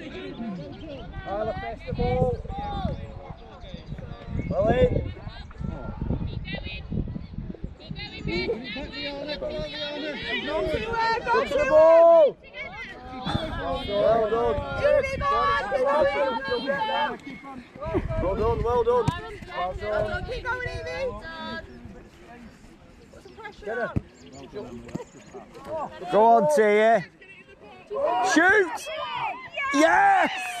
Isla Festival. Well in. Touch the. Well done. There. Well done, well done. Well done. Keep going, Evie. Put some pressure on. Go on, Tia. Shoot! Yes.